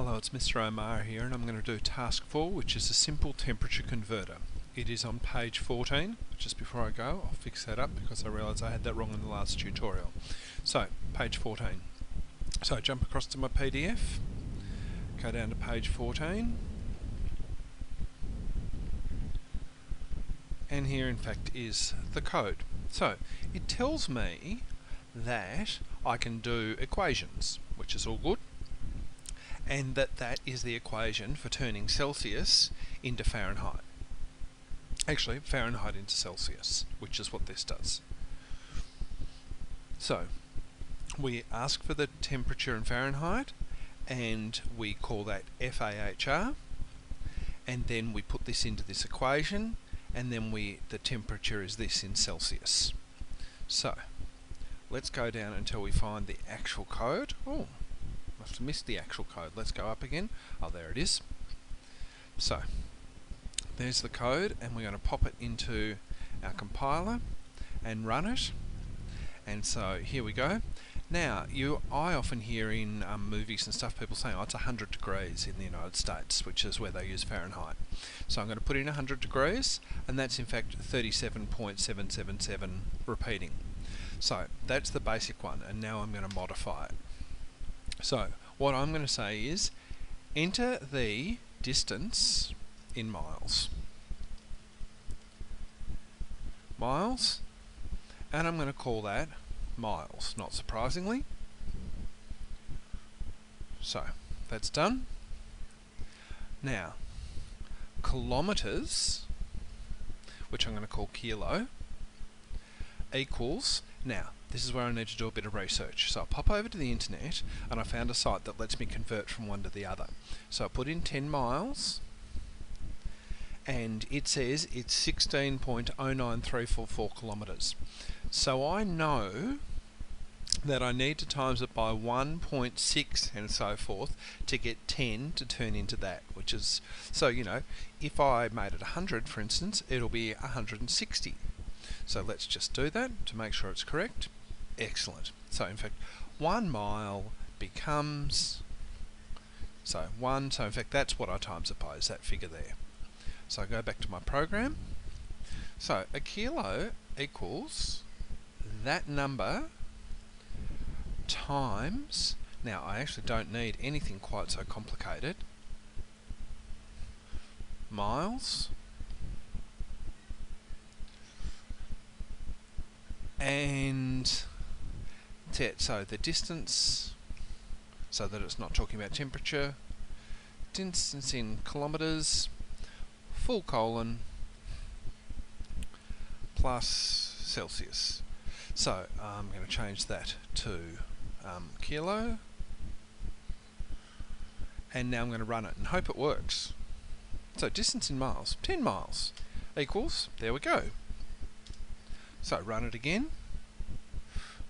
Hello, it's Mr. O'Meara here and I'm going to do task 4 which is a simple temperature converter. It is on page 14. Just before I go I'll fix that up because I realise I had that wrong in the last tutorial. So, page 14. So I jump across to my PDF, go down to page 14 and here in fact is the code. So, it tells me that I can do equations, which is all good and that that is the equation for turning Celsius into Fahrenheit. Actually, Fahrenheit into Celsius, which is what this does. So, we ask for the temperature in Fahrenheit, and we call that FAHR, and then we put this into this equation, and then we the temperature is this in Celsius. So, let's go down until we find the actual code. Oh, have missed the actual code. Let's go up again. Oh, there it is. So, there's the code, and we're going to pop it into our compiler and run it. And so, here we go. Now, you, I often hear in um, movies and stuff people saying, oh, it's 100 degrees in the United States, which is where they use Fahrenheit. So I'm going to put in 100 degrees, and that's in fact 37.777 repeating. So that's the basic one, and now I'm going to modify it. So what I'm going to say is enter the distance in miles. Miles, and I'm going to call that miles, not surprisingly. So, that's done. Now, kilometres, which I'm going to call kilo, equals, now, this is where I need to do a bit of research. So I pop over to the internet and I found a site that lets me convert from one to the other. So I put in 10 miles and it says it's 16.09344 kilometres. So I know that I need to times it by 1.6 and so forth to get 10 to turn into that, which is, so you know, if I made it 100 for instance, it'll be 160. So let's just do that to make sure it's correct. Excellent. So in fact, one mile becomes, so one, so in fact that's what I times it by, is that figure there. So I go back to my program. So a kilo equals that number times, now I actually don't need anything quite so complicated, miles and it. So the distance, so that it's not talking about temperature, distance in kilometres, full colon, plus Celsius. So I'm going to change that to um, kilo, and now I'm going to run it and hope it works. So distance in miles, 10 miles equals, there we go. So run it again.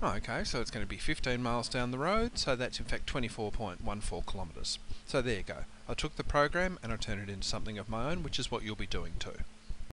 Oh, okay, so it's going to be 15 miles down the road, so that's in fact 24.14 kilometres. So there you go. I took the program and I turned it into something of my own, which is what you'll be doing too.